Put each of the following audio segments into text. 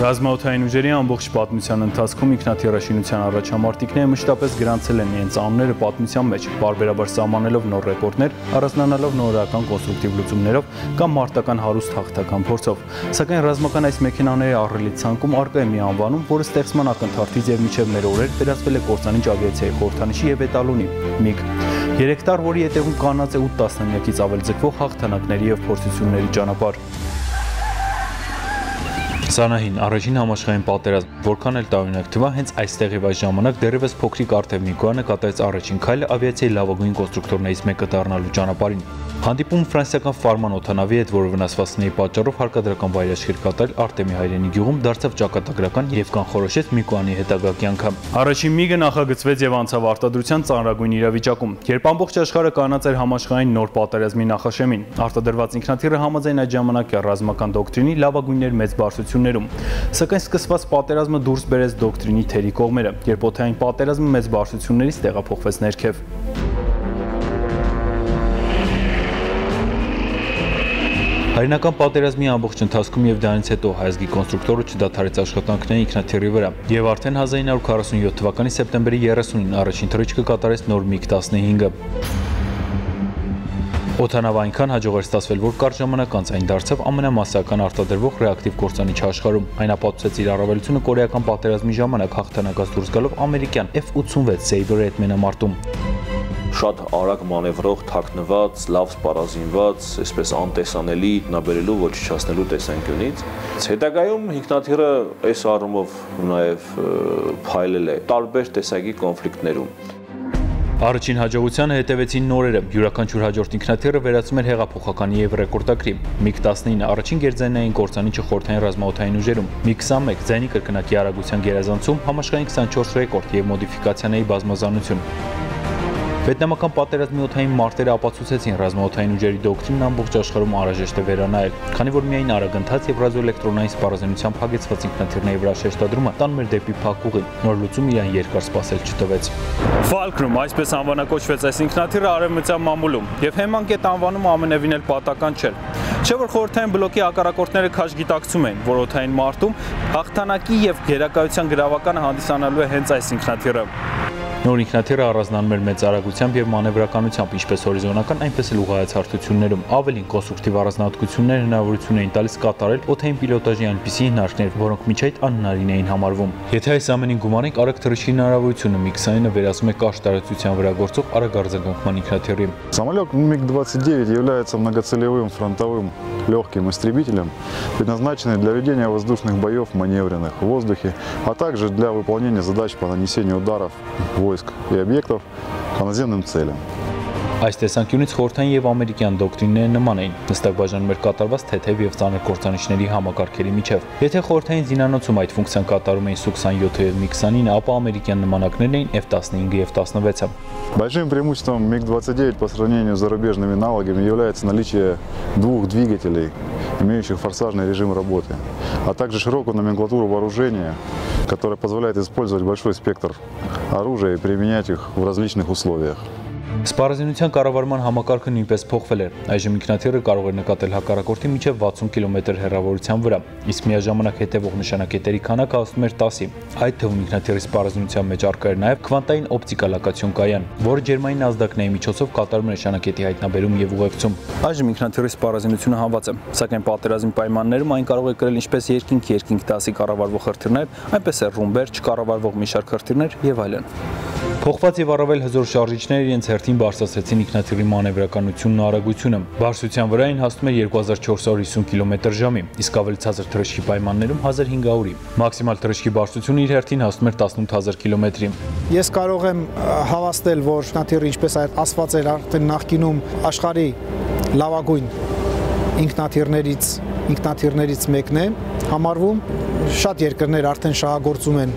Ռազմաօթային ուժերի ամբողջ պատմության ընթացքում ինքնաթիռաշինության առաջամարտիկները մշտապես գրանցել են իրենց անունները պատմության մեջ, բարբերաբար սահմանելով նոր ռեկորդներ, առանձնանալով նորական կոնստրուկտիվ լուծումներով կամ մարտական հարուստ հաղթական փորձով։ Սակայն ռազմական այս մեքենաների ահռելի ցանկում արկա է մի անվանում, որը ստեղծման ակնթարթից եւ միջև մեր օրեր վերածվել է կորցանիչ ավիացիայի խորհրդանիշի եւ էտալոնի՝ MiG։ 3 տար, որի ետևում կանած է 8 տասնամյակից ավել ձգվող հաղթանակների եւ փորձությունների ճանապարհ։ Սանահին առաջին համաշխարհային պատերազմ, որքան էլ տարօրինակ թվա, հենց այստեղ եւ այս ժամանակ դեռևս փոքրիկ Արտև Նիկոյանը կատարեց առաջին քայլը ավիացիայի լավագույն կոնստրուկտորներից մեկը դառնալու ճանապարհին։ Հանդիպում ֆրանսիական Ֆարման օթանավի հետ, որը վնասվածքների պատճառով հարկադրական վայրաշխիր կատարել Արտեմի հայրենի գյուղում, դարձավ ճակատագրական եւ կանխորոշեց Միկոյանի հետագա կյանքը։ Առաջին միգը նախագծվեց եւ անցավ արտադրության ծանրագույն իրավիճակում, երբ ամբողջ աշխարհը կանած էր համաշխարհային նոր պատերազմի նախաշեմին։ Արտադրված ինքնաթիռը համաձայն այդ ժամանակի ռազմական դոկտրինի լավագույններ մեծ բարձրություններում։ Սակայն սկսված պատերազմը դուրս բերեց դոկտրինի թերի կողմերը, երբ օթային պատերազմը մեծ բարձրություններից տեղափոխվեց ներքև։ Հայրենական պատերազմի ամբողջ ընթացքում եւ դրանից հետո հայազգի կոնստրուկտորը չդադարեց աշխատանքները ինքնաթիռի վրա եւ արդեն 1947 թվականի սեպտեմբերի 30-ին առաջին թռիչքը կատարեց նոր MiG-15-ը։ Օթանավ այնքան հաջող էր ստացվել, որ կարճ ժամանակ անց այն դարձավ ամենամասսական արտադրվող ռեակտիվ կործանիչ աշխարհում։ Այն ապացուցեց իր առավելությունը կորեական պատերազմի ժամանակ հաղթանակած դուրս գալով ամերիկյան F-86 Sabre հետմենամարտում շատ արագ մանևրող, թաքնված, լավ սպառազինված, այսպես անտեսանելի նաբերելու ոչնչացնելու տեսանկյունից։ Հետագայում հիկնաթիրը այս առումով նաև փայլել է տարբեր տեսակի կոնֆլիկտներում։ Առաջին հաջողությանը հետևեցին նորերը։ Յուրաքանչյուր հաջորդ ինքնաթիռը վերածում էր հեղափոխականի եւ ռեկորդակրի։ MiG-19 առաջին գերձայնային կորցանիչը խորթային ռազմաօթային ուժերում, MiG-21 ձայնի կրկնակի արագության գերազանցում, համաշխարհային 24 ռեկորդ եւ մոդիֆիկացիաների բազմազանություն։ Վիետնամական պատերազմի օթային մարտերը ապացուցեցին ռազմաօթային ուժերի դոկտրինն ամբողջ աշխարհում անհրաժեշտ է վերանայել, քանի որ միայն արագընթաց եւ ռադիոէլեկտրոնային սպառազինությամբ հագեցված ինքնաթիռների վրա շեշտադրումը տանում էր դեպի փակ ուղի։ Նոր լուծում իրան երկար սպասել չտվեց։ Falcrum, այսպես անվանակոչվեց այս ինքնաթիռը արևմտյան մամուլում, եւ հեման կետ անվանումը ամենևին էլ պատական չէր։ Չէ որ խորհրդային բլոկի հակառակորդները քաշ գիտակցում էին, որ օթային մարտում հաղթանակի եւ գերակայության գրավականը հանդիսանալու է հենց այս ինքնաթիռը։ Նոր ինքնաթիռը առանձնանում էր մեծ արագությամբ եւ մանևրականությամբ, ինչպես հորիզոնական, այնպես էլ ուղղայաց հարթություններում։ Ավելին կոնստրուկտիվ առանձնահատկություններ հնարավորություն էին տալիս կատարել օթային պիլոտաժի այնպիսի հնարքներ, որոնք միջ այդ անհնարին էին համարվում։ Եթե այս ամենին գումարենք արագ թռիչքի հնարավորությունը MiG-20-ը վերածում է կարճ տարածության վրա գործող արագ արձագանքման ինքնաթիռի։ Самолет МиГ-29 является многоцелевым фронтовым легким истребителем, предназначенный для ведения воздушных боев маневренных в воздухе, а также для выполнения задач по нанесению ударов в войск и объектов по наземным целям. Այս տեսանկյունից խորթային եւ ամերիկյան դոկտրինները նման էին, նստակ բաժանում էր կատարված թեթև եւ ծանր կործանիչների համակարգերի միջև։ Եթե խորթային զինանոցում այդ ֆունկցիան կատարում էին Su-27 եւ Mi-29, ապա ամերիկյան նմանակներն էին F-15 եւ 16-ը։ Большим преимуществом МиГ-29 по сравнению с зарубежными аналогами является наличие двух двигателей, имеющих форсажный режим работы, а также широкую номенклатуру вооружения, которая позволяет использовать большой спектр оружия и применять их в различных условиях. Սպառազինության կառավարման համակարգը նույնպես փոխվել էր։ Այժմ ինքնաթիռը կարող է նկատել հակառակորդի միջև 60 կիլոմետր հեռավորության վրա, իսկ միաժամանակ հետևող նշանակետերի քանակը հասնում էր 10-ի։ Այդ թվում ինքնաթիռի սպառազինության մեջ առկա էր նաև քվանտային օպտիկալակացիոն կայան, որը ջերմային ազդակների միջոցով կատարում է նշանակետի հայտնաբերում եւ ուղեկցում։ Այժմ ինքնաթիռի սպառազինությունը հանված է, սակայն պատերազմի պայմաններում այն կարող է կրել ինչպես երկինք-երկինք դասի կառավարվող հրթիռներ, այնպես էլ ռումբեր, չկառավարվող մի շարք հրթիռներ եւ այլն։ Փոխված եւ առավել հզոր շարժիչները իրենց հերթին բարձրացրեցին ինքնաթիռի մանևրականությունն ու արագությունը։ Բարձրության վրա այն հասնում էր 2450 կմ/ժ, իսկ ավելի ցածր թռիչքի պայմաններում 1500-ի։ Մաքսիմալ թռիչքի բարձրությունը իր հերթին հասնում էր 18000 կմ/ի։ Ես կարող եմ հավաստել, որ ինքնաթիռը ինչպես ասված էր արդեն նախկինում աշխարհի լավագույն ինքնաթիռներից ինքնաթիռներից մեկն է համարվում։ Շատ երկրներ արդեն շահագործում են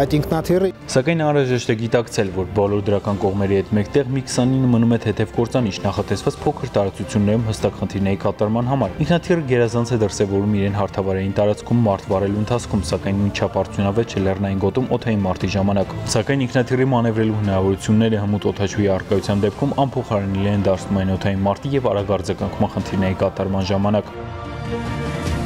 այդ ինքնաթիռը։ Սակայն անհրաժեշտ է գիտակցել, որ բոլոր դրական կողմերի հետ մեկտեղ MiG-29-ը մնում է թեթև կործանիչ նախատեսված փոքր տարածություններում հստակ խնդիրների կատարման համար։ Ինքնաթիռը գերազանց է դրսևորում իրեն հարթավարային տարածքում մարդ վարելու ընթացքում, սակայն նույնչափ արդյունավետ չէ լեռնային գոտում օթային մարտի ժամանակ։ Սակայն ինքնաթիռի մանևրելու հնարավորությունները հմուտ օթաչուի արկայության դեպքում անփոխարինելի են դարձնում այն օթային մարտի եւ արագ արձագանքման խնդիրների կատարման ժամանակ։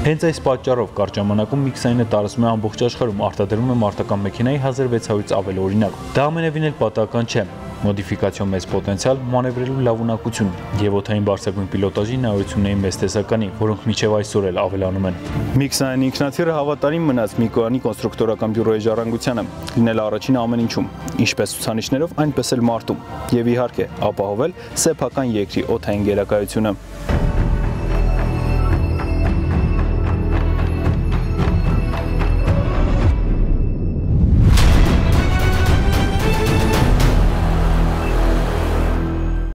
Հենց այս պատճառով կարճ ժամանակում Mix-ը տարածում է ամբողջ աշխարհում, արտադրվում է մարտական մեքենայի 1600-ից ավել օրինակ։ Դա ամենևին էլ պատահական չէ մոդիֆիկացիոն մեծ պոտենցիալ, մանևրելու լավ ունակություն եւ օթային բարձրագույն պիլոտաժի նորությունների մեծ տեսականի, որոնք միջև այսօր էլ ավելանում են։ Mix-ային ինքնաթիռը հավատարիմ մնաց Միկոյանի կոնստրուկտորական բյուրոյի ժառանգությանը, լինել առաջին ամեն ինչում, ինչպես ցուցանիշներով, այնպես էլ մարտում, եւ իհարկե ապահովել սեփական երկրի օթային գերակայությունը։